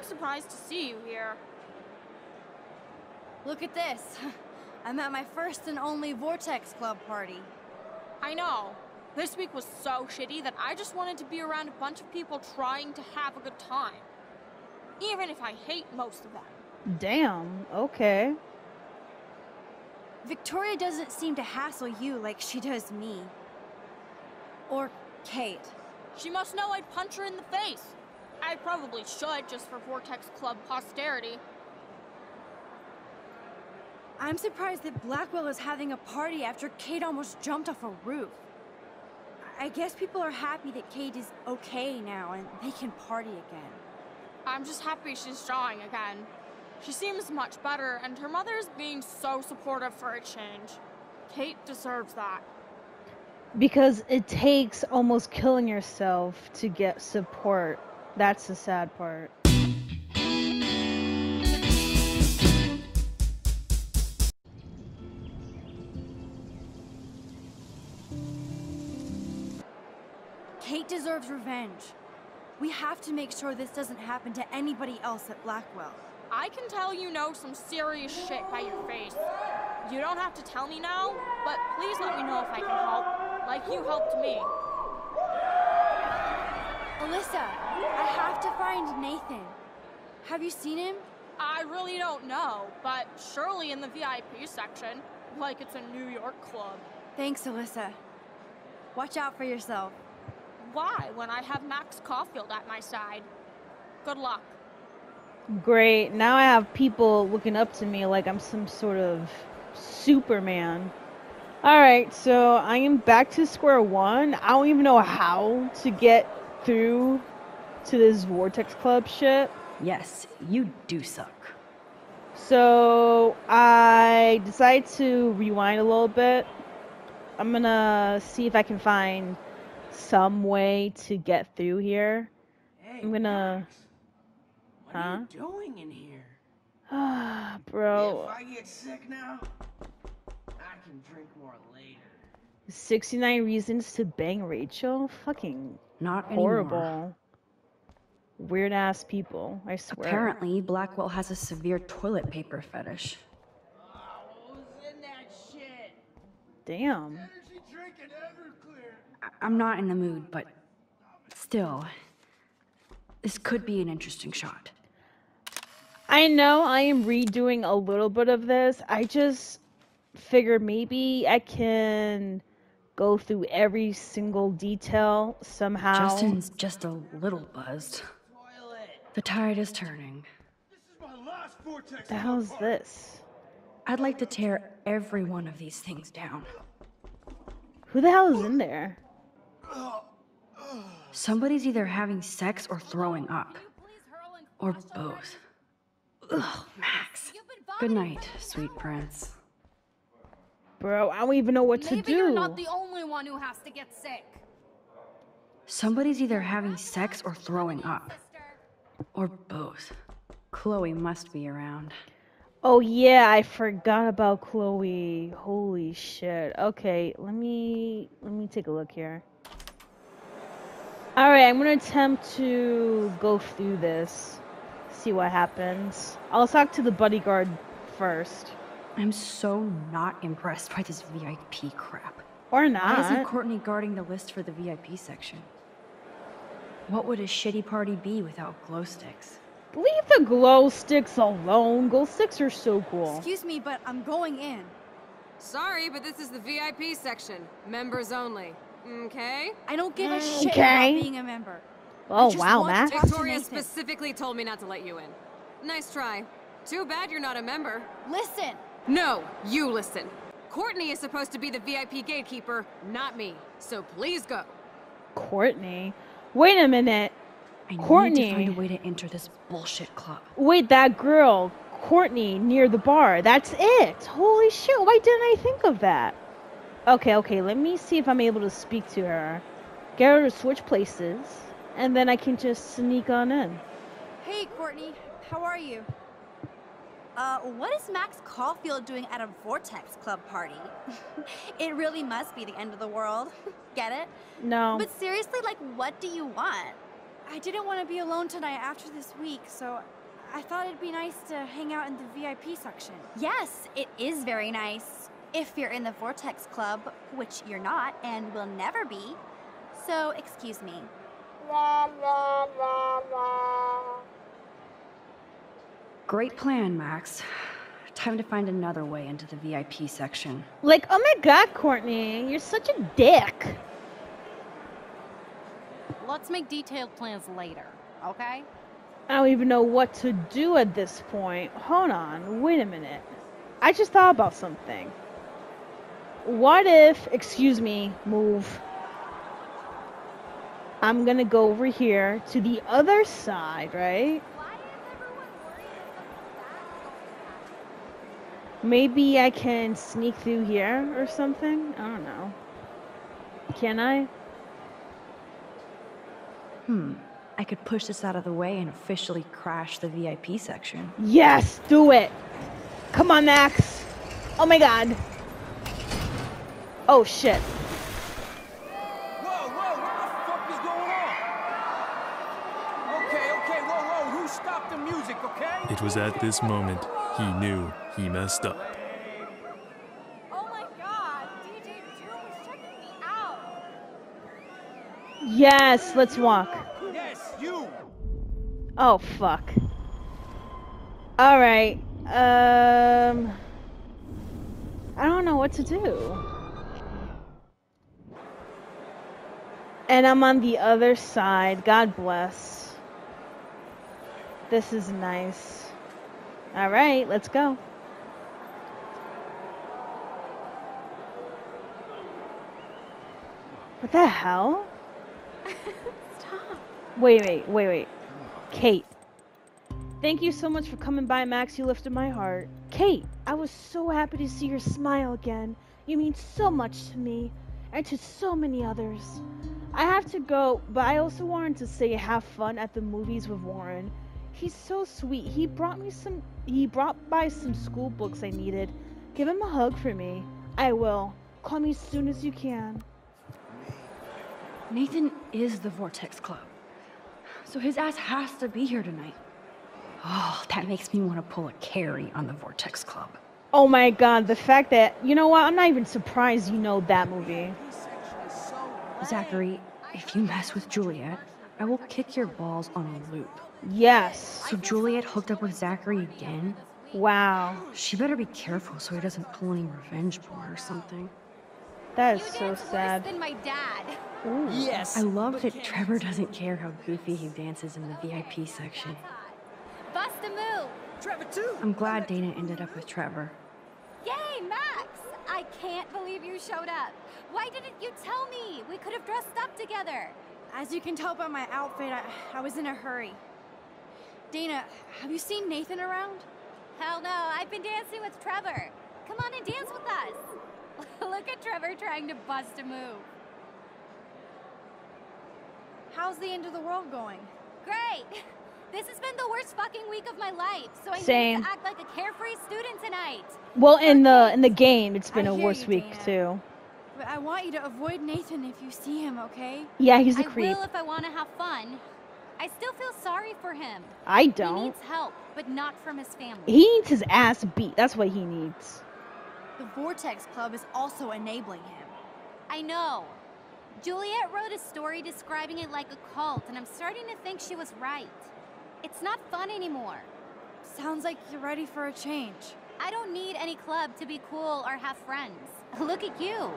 I'm surprised to see you here. Look at this. I'm at my first and only Vortex Club party. I know. This week was so shitty that I just wanted to be around a bunch of people trying to have a good time. Even if I hate most of them. Damn, okay. Victoria doesn't seem to hassle you like she does me. Or Kate. She must know I'd punch her in the face. I probably should, just for Vortex Club posterity. I'm surprised that Blackwell is having a party after Kate almost jumped off a roof. I guess people are happy that Kate is okay now and they can party again. I'm just happy she's drawing again. She seems much better, and her mother is being so supportive for a change. Kate deserves that. Because it takes almost killing yourself to get support. That's the sad part. Kate deserves revenge. We have to make sure this doesn't happen to anybody else at Blackwell. I can tell you know some serious shit by your face. You don't have to tell me now, but please let me know if I can help, like you helped me. Alyssa, I have to find Nathan. Have you seen him? I really don't know, but surely in the VIP section, like it's a New York club. Thanks, Alyssa. Watch out for yourself. Why, when I have Max Caulfield at my side? Good luck. Great. Now I have people looking up to me like I'm some sort of Superman. Alright, so I am back to square one. I don't even know how to get through to this Vortex Club shit. Yes, you do suck. So I decided to rewind a little bit. I'm gonna see if I can find some way to get through here. Hey, I'm gonna. Max, What are you doing in here? Ah, bro. If I get sick now, I can drink more later. 69 reasons to bang Rachel? Fucking Not anymore. Weird ass people, I swear. Apparently, Blackwell has a severe toilet paper fetish. What in that shit? Damn. Drink and Everclear. I- I'm not in the mood, but still, this could be an interesting shot. I know I am redoing a little bit of this. I just figured maybe I can go through every single detail somehow. Justin's just a little buzzed. Toilet. The tide is turning. This is my last vortex. the hell's this? I'd like to tear every one of these things down. Who the hell is in there? Somebody's either having sex or throwing up. Or both. Ugh, Max. Good night, sweet prince. Bro, I don't even know what to Maybe do. you're not the only one who has to get sick. Somebody's either having sex or throwing up. Or both. Chloe must be around. Oh yeah, I forgot about Chloe. Holy shit. Okay, let me let me take a look here. All right, I'm gonna attempt to go through this, see what happens. I'll talk to the bodyguard first, I'm so not impressed by this VIP crap. or not. Why isn't. Courtney guarding the list for the VIP section? What would a shitty party be without glow sticks? Leave the glow sticks alone. Glow sticks are so cool. Excuse me, but I'm going in. Sorry, but this is the VIP section. Members only. Okay? I don't give a mm, shit Okay. about being a member. Oh wow, Matt. to Max. to Victoria specifically told me not to let you in. Nice try. Too bad you're not a member. Listen, No, you listen. Courtney is supposed to be the VIP gatekeeper, not me. So please go. Courtney. Wait a minute. I need Courtney. to find a way to enter this bullshit club. Wait, that girl, Courtney, near the bar. That's it. Holy shit, why didn't I think of that? Okay, okay, let me see if I'm able to speak to her. Get her to switch places, and then I can just sneak on in. hey Courtney, how are you? Uh, what is Max Caulfield doing at a Vortex Club party? it really must be the end of the world. Get it? No. But seriously, like, what do you want? I didn't want to be alone tonight after this week, so I thought it'd be nice to hang out in the VIP section. Yes, it is very nice. If you're in the Vortex Club, which you're not and will never be. So, excuse me. Great plan, Max. Time to find another way into the VIP section. Like, oh my god, Courtney, you're such a dick. Let's make detailed plans later, okay? I don't even know what to do at this point. Hold on, wait a minute. I just thought about something. What if, excuse me, move. I'm gonna go over here to the other side, right? Maybe I can sneak through here or something? I don't know. Can I? Hmm. I could push this out of the way and officially crash the VIP section. Yes, do it. Come on, Max. Oh my god. Oh shit. Whoa, whoa, what the fuck is going on? Okay, okay, whoa, whoa, who stopped the music, okay? It was at this moment he knew he messed up. Oh my god, DJ Drew was checking me out. Yes, let's walk. Yes, you. Oh fuck. All right. Um I don't know what to do. And I'm on the other side. God bless. This is nice. All right, let's go. What the hell? Stop. Wait, wait, wait, wait. Kate. Thank you so much for coming by, Max. You lifted my heart. Kate, I was so happy to see your smile again. You mean so much to me and to so many others. I have to go, but I also wanted to say have fun at the movies with Warren. He's so sweet. He brought me some he brought by some school books I needed. Give him a hug for me. I will. Call me as soon as you can. Nathan is the Vortex Club. So his ass has to be here tonight. Oh, that makes me want to pull a Carrie on the Vortex Club. Oh my god, the fact that you know what, I'm not even surprised you know that movie. Zachary, if you mess with Juliet, I will kick your balls on a loop. Yes. So Juliet hooked up with Zachary again? Wow. She better be careful so he doesn't pull any revenge porn or something. That is You so dance sad. worse than my dad. Ooh. Yes. I love that Trevor doesn't care how goofy he dances in the VIP section. Bust a move. Trevor too. I'm glad Dana ended up with Trevor. Yay, Max! I can't believe you showed up. Why didn't you tell me? We could have dressed up together. As you can tell by my outfit, I, I was in a hurry. Dana, have you seen Nathan around? Hell no, I've been dancing with Trevor. Come on and dance with us. Look at Trevor trying to bust a move. How's the end of the world going? Great! This has been the worst fucking week of my life, so I Same. need to act like a carefree student tonight. Well, in the in the game, it's been I a worse you, week Dana. too. But I want you to avoid Nathan if you see him, okay? Yeah, he's a I creep. I will if I want to have fun. I still feel sorry for him. I don't. He needs help, but not from his family. He needs his ass beat. That's what he needs. The Vortex Club is also enabling him. I know. Juliet wrote a story describing it like a cult, and I'm starting to think she was right. It's not fun anymore. Sounds like you're ready for a change. I don't need any club to be cool or have friends. Look at you.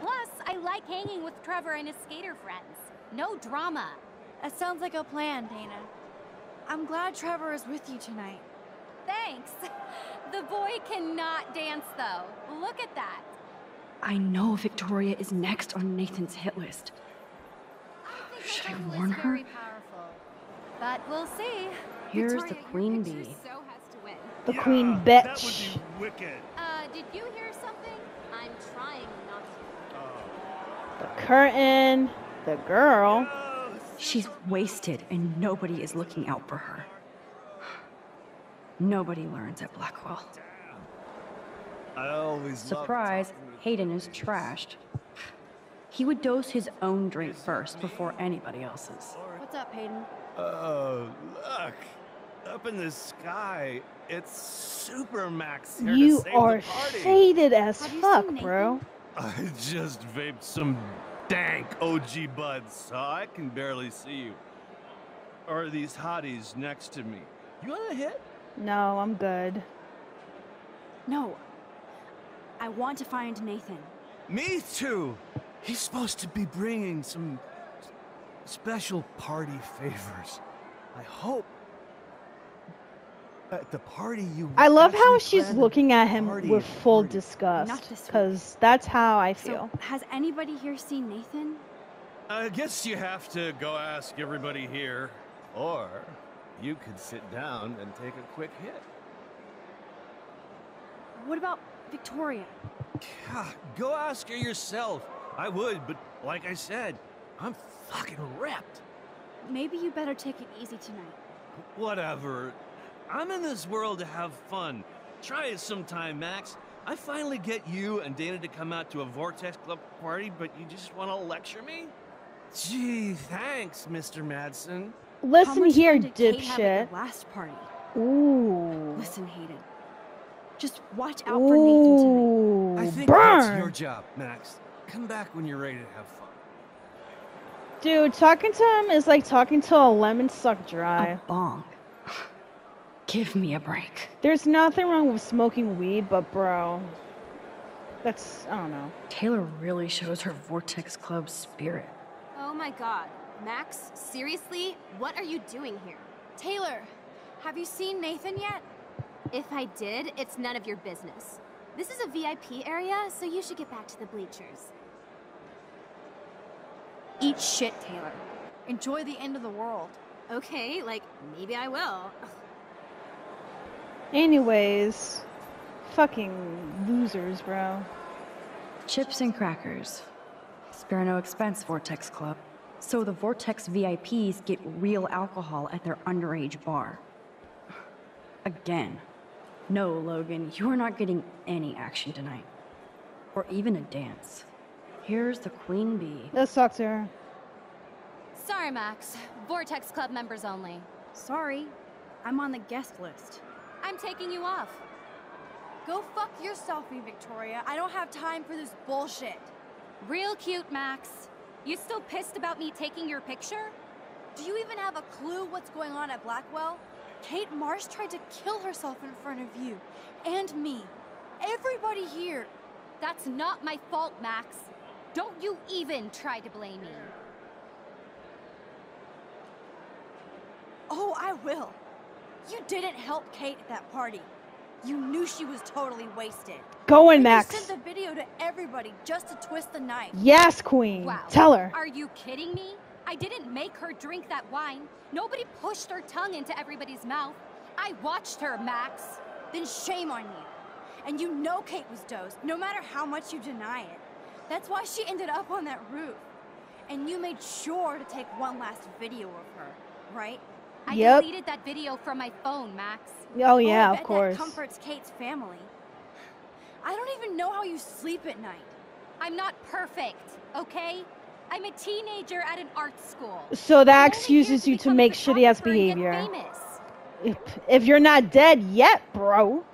Plus, I like hanging with Trevor and his skater friends. No drama. That sounds like a plan, Dana. I'm glad Trevor is with you tonight. Thanks. The boy cannot dance, though. Look at that. I know Victoria is next on Nathan's hit list. I Should I Nathan was warn her? Very powerful. But we'll see. Here's the Victoria, your queen bee. so has to win. The Yeah, queen That would bitch. be wicked. Uh, did you hear something? I'm trying not to. The curtain. The girl. She's wasted and nobody is looking out for her. Nobody learns at Blackwell. I always Surprise, Hayden is trashed. He would dose his own drink first before anybody else's. What's What's up, Hayden? Oh, look. Up in the sky, it's Super Max here You to save are the party. shaded as Have fuck, bro. I just vaped some dank OG buds, so I can barely see you. Or these hotties next to me. You want a hit? No, I'm good. No. I want to find Nathan. Me too. He's supposed to be bringing some special party favors. I hope. At the party you. I love how she's looking at him party with full party. disgust. Not this. Because that's how I feel. So, has anybody here seen Nathan? I guess you have to go ask everybody here, or you could sit down and take a quick hit. What about Victoria? God, go ask her yourself. I would, but like I said, I'm fucking ripped. Maybe you better take it easy tonight. Whatever. I'm in this world to have fun. Try it sometime, Max. I finally get you and Dana to come out to a Vortex Club party, but you just want to lecture me? Gee, thanks, Mr. Madsen. Listen here, fun did Kate have at dipshit. last party. Ooh. Listen, Hayden. Just watch out for Nathan tonight. Ooh. I think burn. that's your job, Max. Come back when you're ready to have fun. Dude, talking to him is like talking to a lemon sucked dry. A dry. bong. Give me a break. There's nothing wrong with smoking weed, but bro, that's I don't know. Taylor really shows her Vortex Club spirit. Oh my god. Max, seriously? What are you doing here? Taylor, have you seen Nathan yet? If I did, it's none of your business. This is a VIP area, so you should get back to the bleachers. Eat shit, Taylor. Enjoy the end of the world. Okay, like, maybe I will. Anyways, fucking losers, bro. Chips and crackers. Spare no expense, Vortex Club. So the Vortex VIPs get real alcohol at their underage bar. Again. No, Logan, you are not getting any action tonight. Or even a dance. Here's the Queen Bee. Let's talk to her. Sorry, Max. Vortex Club members only. Sorry, I'm on the guest list. I'm taking you off. Go fuck yourself, me, Victoria. I don't have time for this bullshit. Real cute, Max. You still pissed about me taking your picture? Do you even have a clue what's going on at Blackwell? Kate Marsh tried to kill herself in front of you. And me. Everybody here. That's not my fault, Max. Don't you even try to blame me. Oh, I will. You didn't help Kate at that party. You knew she was totally wasted. Going, Max. You sent the video to everybody just to twist the knife. Yes, queen. Wow. Tell her. Are you kidding me? I didn't make her drink that wine. Nobody pushed her tongue into everybody's mouth. I watched her, Max. Then shame on you. And you know Kate was dosed, no matter how much you deny it. That's why she ended up on that roof. And you made sure to take one last video of her, right? I Yep. deleted that video from my phone, Max. Oh yeah, I of course. That comforts Kate's family. I don't even know how you sleep at night. I'm not perfect, okay? I'm a teenager at an art school. So that excuses you to make shitty ass photographer and get behavior. If, if you're not dead yet, bro.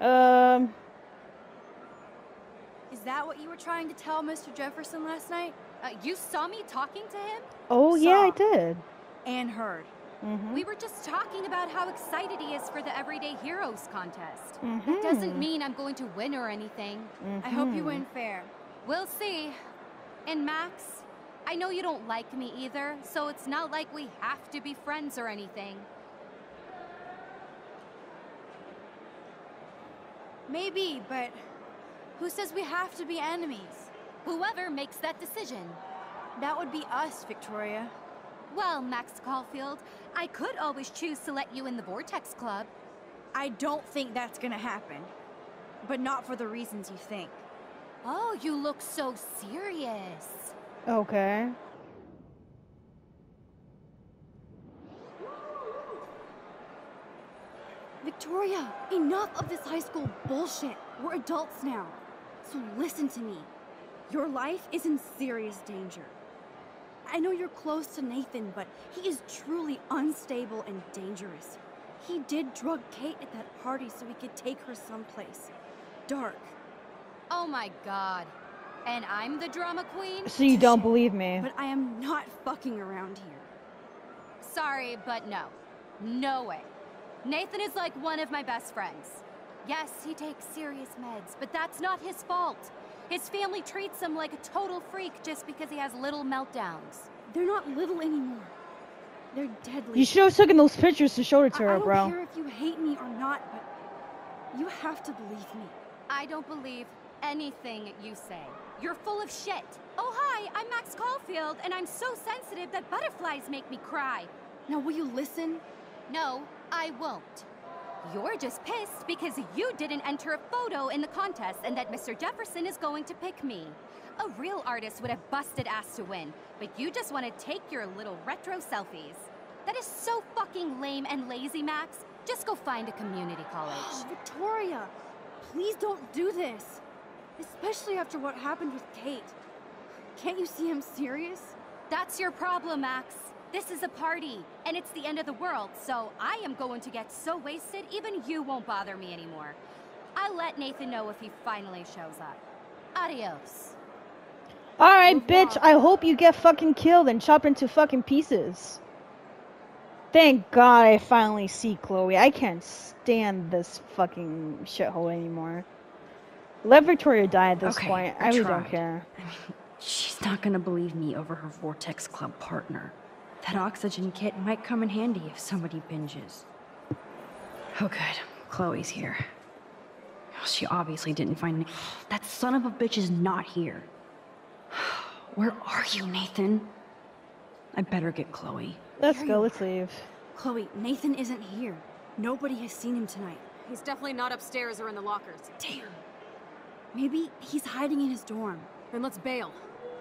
Um, Is that what you were trying to tell Mr. Jefferson last night? Uh, you saw me talking to him? oh yeah, I did. And heard. Mm-hmm. We were just talking about how excited he is for the Everyday Heroes contest. Mm-hmm. That doesn't mean I'm going to win or anything. I hope Mm-hmm. you win fair. We'll see. And Max, I know you don't like me either, so it's not like we have to be friends or anything. Maybe, but who says we have to be enemies? Whoever makes that decision. That would be us, Victoria. Well, Max Caulfield, I could always choose to let you in the Vortex Club. I don't think that's gonna happen. But not for the reasons you think. Oh, you look so serious. Okay. Victoria, enough of this high school bullshit. We're adults now. So listen to me. Your life is in serious danger. I know you're close to Nathan, but he is truly unstable and dangerous. He did drug Kate at that party so he could take her someplace dark. Oh my god. And I'm the drama queen? So you don't believe me? But I am not fucking around here. Sorry, but no. No way. Nathan is like one of my best friends. Yes, he takes serious meds, but that's not his fault. His family treats him like a total freak just because he has little meltdowns. They're not little anymore. They're deadly. You should have taken those pictures to show it to I, her, I don't bro. care if you hate me or not, but you have to believe me. I don't believe anything you say. You're full of shit. Oh, hi, I'm Max Caulfield, and I'm so sensitive that butterflies make me cry. Now, will you listen? No, I won't. You're just pissed because you didn't enter a photo in the contest and that Mr. Jefferson is going to pick me. A real artist would have busted ass to win, but you just want to take your little retro selfies. That is so fucking lame and lazy, Max. Just go find a community college. Victoria, please don't do this. Especially after what happened with Kate. Can't you see I'm serious? That's your problem, Max. This is a party, and it's the end of the world, so I am going to get so wasted even you won't bother me anymore. I'll let Nathan know if he finally shows up. Adios. Alright, bitch, I hope you get fucking killed and chopped into fucking pieces. Thank God I finally see Chloe. I can't stand this fucking shithole anymore. Let Victoria die at this Okay, point. I I really don't tried. care. She's not gonna believe me over her Vortex Club partner. That oxygen kit might come in handy if somebody binges. Oh, good. Chloe's here. Oh, She obviously didn't find. That son of a bitch is not here. Where are you, Nathan? I better get Chloe. Let's go, let's leave. Chloe, Nathan isn't here. Nobody has seen him tonight. He's definitely not upstairs or in the lockers. Damn. Maybe he's hiding in his dorm. Then let's bail.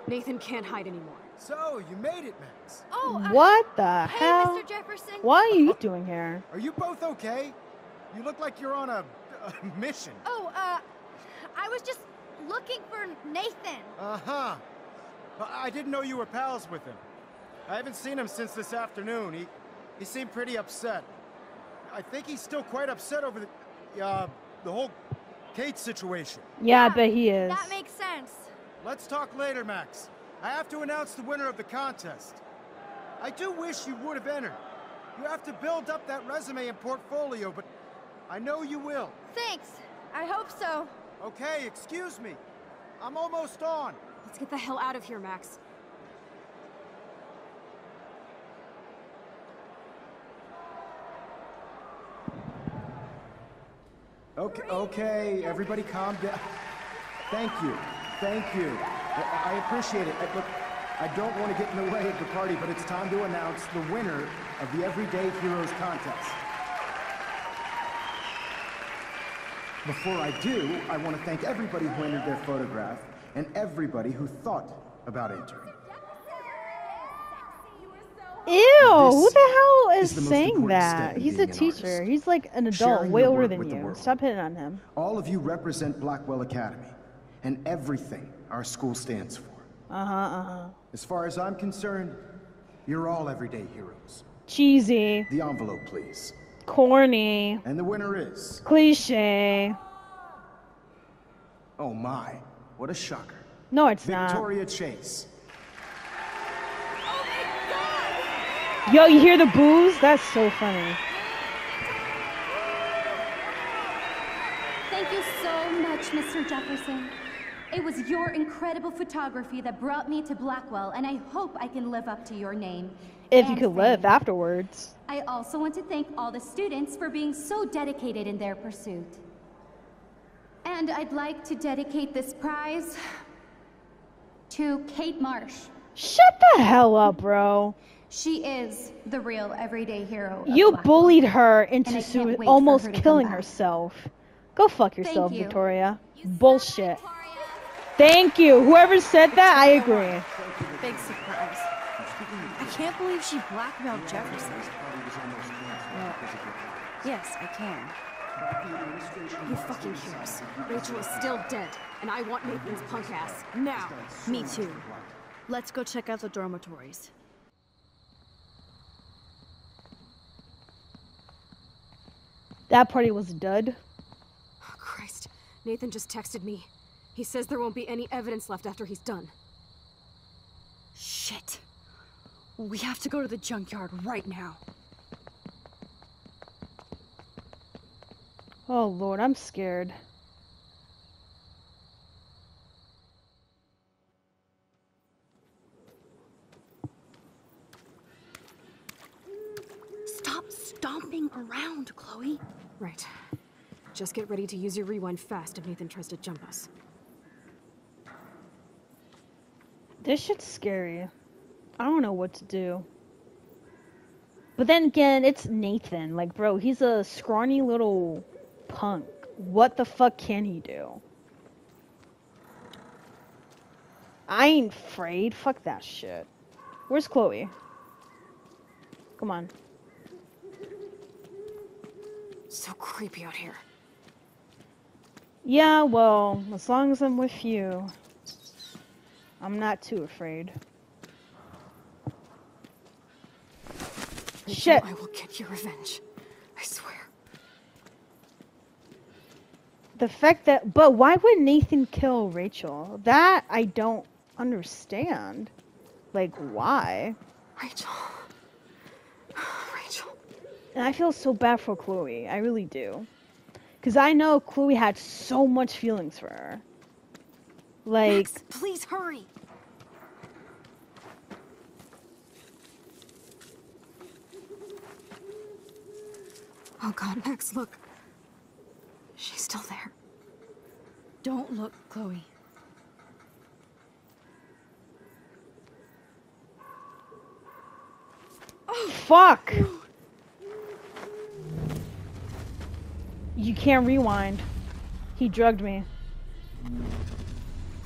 Nathan can't hide anymore. So, you made it, Max. Oh, uh, What the hey, hell? Mr. Jefferson. What are you doing here? Are you both okay? You look like you're on a, a mission. Oh, uh, I was just looking for Nathan. Uh-huh. But I didn't know you were pals with him. I haven't seen him since this afternoon. He, he seemed pretty upset. I think he's still quite upset over the, uh, the whole Kate situation. Yeah, I bet he is. That makes sense. Let's talk later, Max. I have to announce the winner of the contest. I do wish you would have entered. You have to build up that resume and portfolio, but I know you will. Thanks. I hope so. Okay, excuse me. I'm almost on. Let's get the hell out of here, Max. Okay, okay, everybody calm down. Thank you, thank you. I, I appreciate it. I, look, I don't want to get in the way of the party, but it's time to announce the winner of the Everyday Heroes contest. Before I do, I want to thank everybody who entered their photograph and everybody who thought about entering. Ew, who the hell is, is the saying that? He's a teacher. He's like an adult, Sharing way older than you. Stop hitting on him. All of you represent Blackwell Academy and everything our school stands for. Uh huh, uh huh. As far as I'm concerned, you're all everyday heroes. Cheesy, The envelope, please. corny, And the winner is. cliche. Oh my, what a shocker. No, it's not. Victoria Chase. Yo, you hear the booze? That's so funny. Thank you so much, Mr. Jefferson. It was your incredible photography that brought me to Blackwell, and I hope I can live up to your name. If you and could live afterwards. I also want to thank all the students for being so dedicated in their pursuit. And I'd like to dedicate this prize to Kate Marsh. Shut the hell up, bro. She is the real everyday hero. of You Blackwell. bullied her into I can't sui- wait for almost her killing herself. Go fuck yourself, you. Victoria. Bullshit. Thank you. Whoever said that, I agree. Big surprise. I can't believe she blackmailed Jefferson. Yes, I can. Who fucking cares? Rachel is still dead, and I want Nathan's punk ass now. Me too. Let's go check out the dormitories. That party was a dud. Oh, Christ. Nathan just texted me. He says there won't be any evidence left after he's done. Shit. We have to go to the junkyard right now. Oh lord, I'm scared. Stop stomping around, Chloe. Right. Just get ready to use your rewind fast if Nathan tries to jump us. This shit's scary. I don't know what to do. But then again, it's Nathan. Like, bro, he's a scrawny little punk. What the fuck can he do? I ain't afraid. Fuck that shit. Where's Chloe? Come on. So creepy out here. Yeah, well, as long as I'm with you, I'm not too afraid. Shit. I will get your revenge. I swear. The fact that, but why would Nathan kill Rachel? That I don't understand. Like, why? Rachel. Rachel. And I feel so bad for Chloe. I really do. Because I know Chloe had so much feelings for her. Like, Max, please hurry. Oh god, Max, look. She's still there. Don't look, Chloe. fuck! Oh. You can't rewind. He drugged me.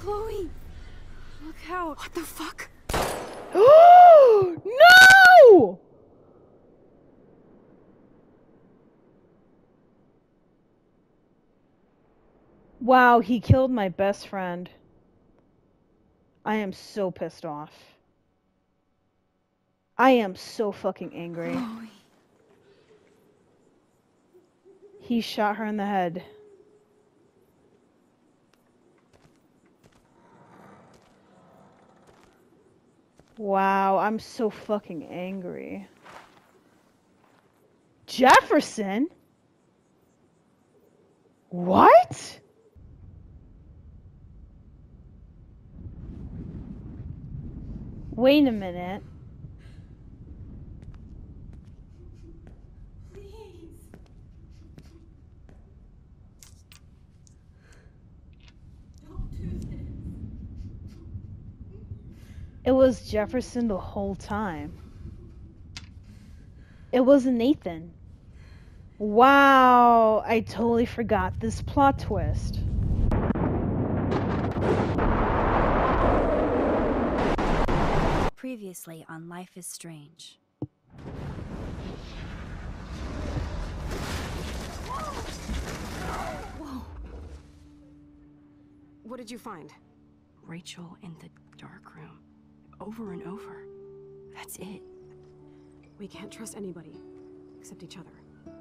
Chloe! Look out! What the fuck? no! Wow, he killed my best friend. I am so pissed off. I am so fucking angry. Chloe. He shot her in the head. Wow, I'm so fucking angry. Jefferson? What? Wait a minute. It was Jefferson the whole time. It wasn't Nathan. Wow, I totally forgot this plot twist. Previously on Life is Strange. Whoa. What did you find? Rachel in the dark room. Over and over. That's it. We can't trust anybody. Except each other.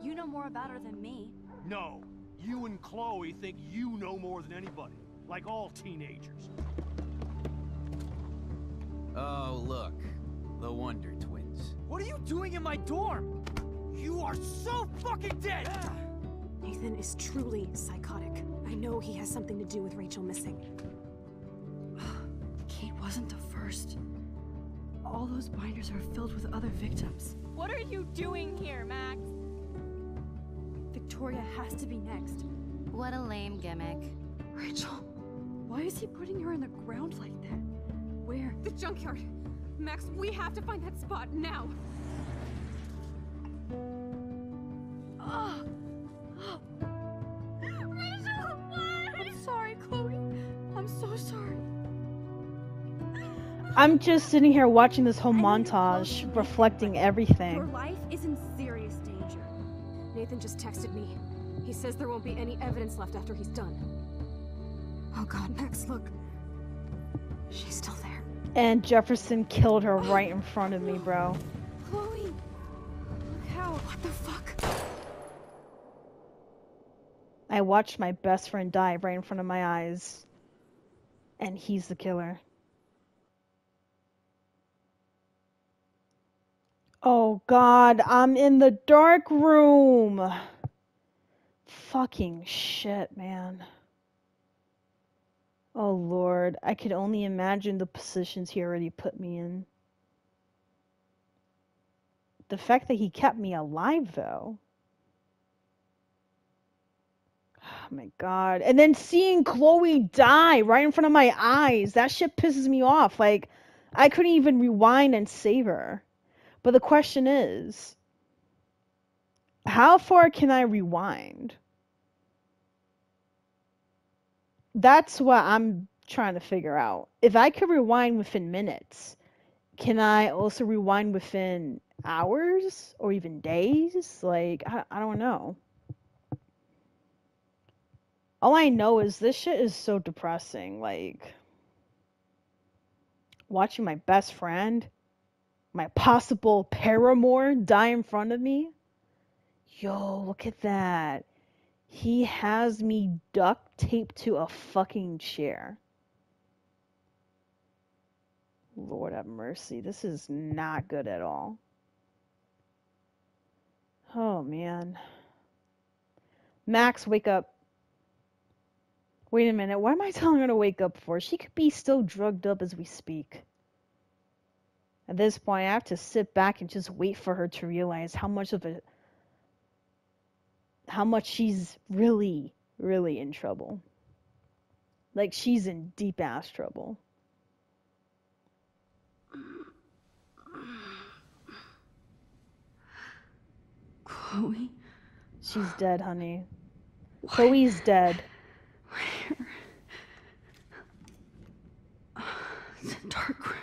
You know more about her than me. No. You and Chloe think you know more than anybody. Like all teenagers. Oh, look. The Wonder Twins. What are you doing in my dorm? You are so fucking dead! Nathan is truly psychotic. I know he has something to do with Rachel missing. Kate wasn't the first. All those binders are filled with other victims. What are you doing here, Max? Victoria has to be next. What a lame gimmick. Rachel, why is he putting her in the ground like that? Where? The junkyard. Max, we have to find that spot now. Oh. I'm just sitting here watching this whole montage, reflecting Your everything. life is in serious danger. Nathan just texted me. He says there won't be any evidence left after he's done. Oh god, Max, look. She's still there. And Jefferson killed her right in front of me, bro. Chloe! Look how. What the fuck? I watched my best friend die right in front of my eyes. And he's the killer. Oh god, I'm in the dark room. Fucking shit, man. Oh lord, I could only imagine the positions he already put me in. The fact that he kept me alive, though. Oh my god. And then seeing Chloe die right in front of my eyes, that shit pisses me off. Like, I couldn't even rewind and save her. But the question is, how far can I rewind? That's what I'm trying to figure out. If I could rewind within minutes, can I also rewind within hours or even days? Like, I, I don't know. All I know is this shit is so depressing. Like, watching my best friend, my possible paramour die in front of me. Yo, look at that. He has me duct taped to a fucking chair. Lord have mercy. This is not good at all. Oh, man. Max, wake up. Wait a minute. What am I telling her to wake up for? She could be still drugged up as we speak. At this point, I have to sit back and just wait for her to realize how much of a how much she's really, really in trouble. Like she's in deep ass trouble. Chloe? She's dead, honey. What? Chloe's dead. Where? It's a dark room.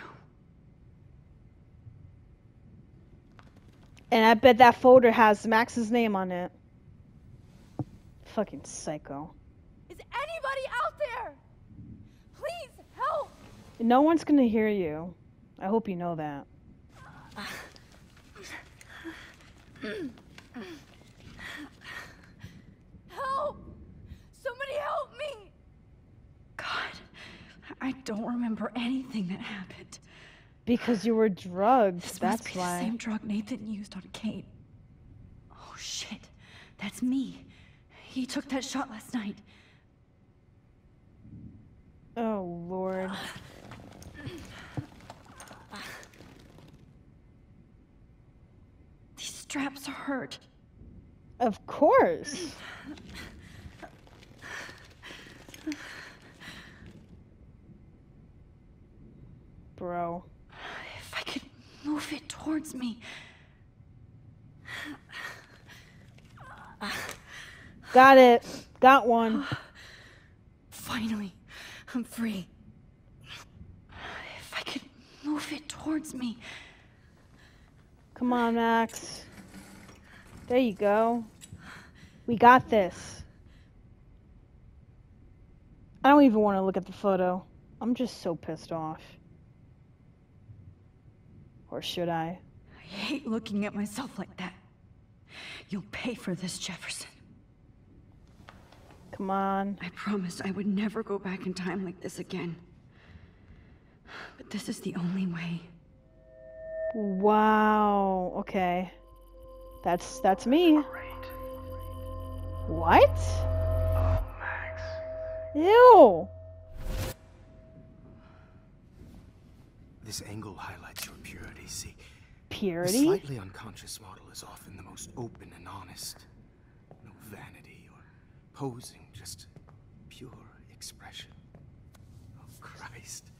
And I bet that folder has Max's name on it. Fucking psycho. Is anybody out there? Please help! No one's gonna hear you. I hope you know that. Help! Somebody help me! God, I don't remember anything that happened. Because you were drugged. This That's must be why. the same drug Nathan used on Kate. Oh shit, that's me. He took that shot last night. Oh lord. These straps hurt. Of course. Bro. If I could move it towards me. Got it. Got one. Finally, I'm free. If I could move it towards me. Come on, Max. There you go. We got this. I don't even want to look at the photo. I'm just so pissed off. Or should I? I hate looking at myself like that. You'll pay for this, Jefferson. Come on. I promised I would never go back in time like this again. But this is the only way. Wow. Okay. That's that's me. What? Oh, Max. Ew. This angle highlights your purity, see? Purity? The slightly unconscious model is often the most open and honest. No vanity or posing, just pure expression. Oh, Christ.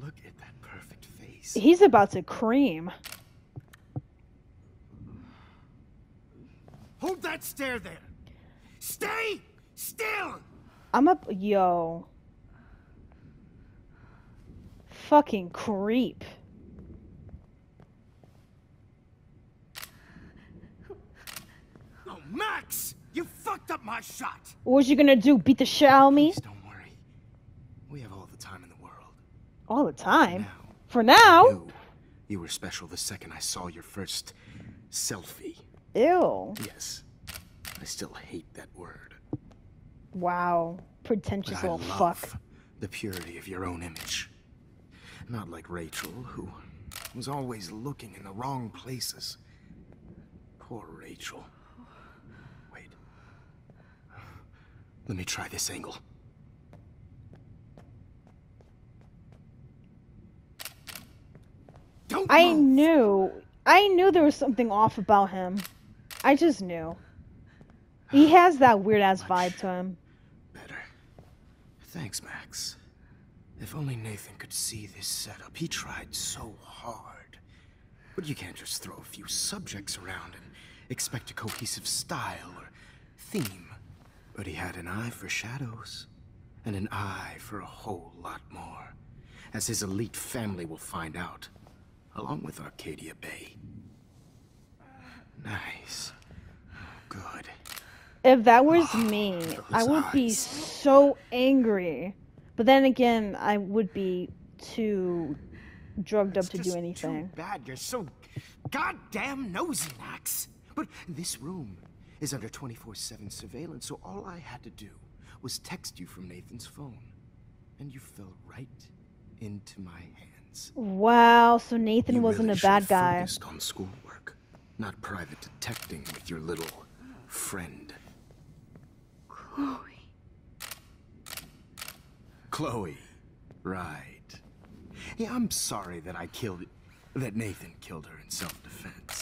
Look at that perfect face. He's about to cream. Hold that stare there! Stay still! I'm up. Yo. Fucking creep. Oh, Max! You fucked up my shot! What was you gonna do? Beat the shit out of me? Please don't worry. We have all the time in the world. All the time. Now, For now. You, you were special the second I saw your first selfie. Ew. Yes. I still hate that word. Wow. Pretentious But I little love fuck. the purity of your own image. Not like Rachel, who was always looking in the wrong places. Poor Rachel. Wait. Let me try this angle. Don't I knew. I knew there was something off about him. I just knew. He ah, has that weird ass vibe to him. Better. Thanks, Max. If only Nathan could see this setup. He tried so hard. But you can't just throw a few subjects around and expect a cohesive style or theme. But he had an eye for shadows, and an eye for a whole lot more. As his elite family will find out, along with Arcadia Bay. Nice. Good. If that was ah, me, I would be so angry. But then again, I would be too drugged up to do anything. Too Bad, you're so goddamn nosy, Max. But this room is under 24-7 surveillance, so all I had to do was text you from Nathan's phone. And you fell right into my hands. Wow, so Nathan You wasn't really a bad should've guy. focused on schoolwork, not private detecting with your little friend. Chloe. Chloe. Right. Yeah, I'm sorry that I killed... that Nathan killed her in self-defense.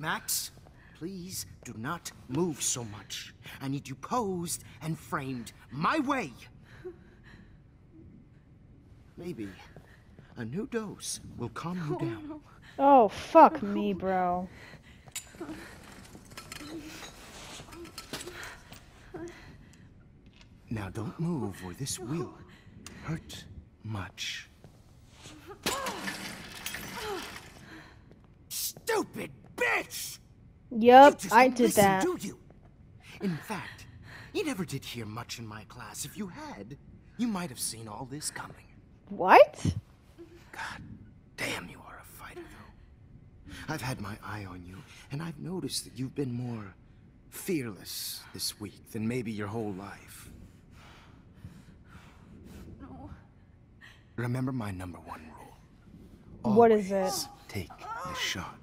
Max, please do not move so much. I need you posed and framed my way. Maybe a new dose will calm you oh, down. Oh, fuck me, bro. Now don't move or this will hurt much. Stupid bitch! Yup, I did listen, that. Do you? In fact, you never did hear much in my class. If you had, you might have seen all this coming. What? God damn, you are a fighter, though. I've had my eye on you, and I've noticed that you've been more fearless this week than maybe your whole life. No. Remember my number one rule. What is it? Always Take the shot.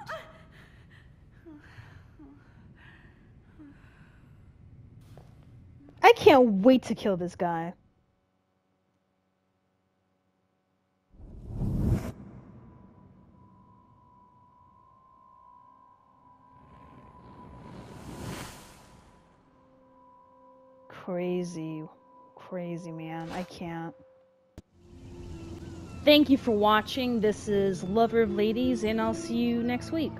I can't wait to kill this guy. Crazy, crazy man. I can't. Thank you for watching. This is Lover of Ladies, and I'll see you next week.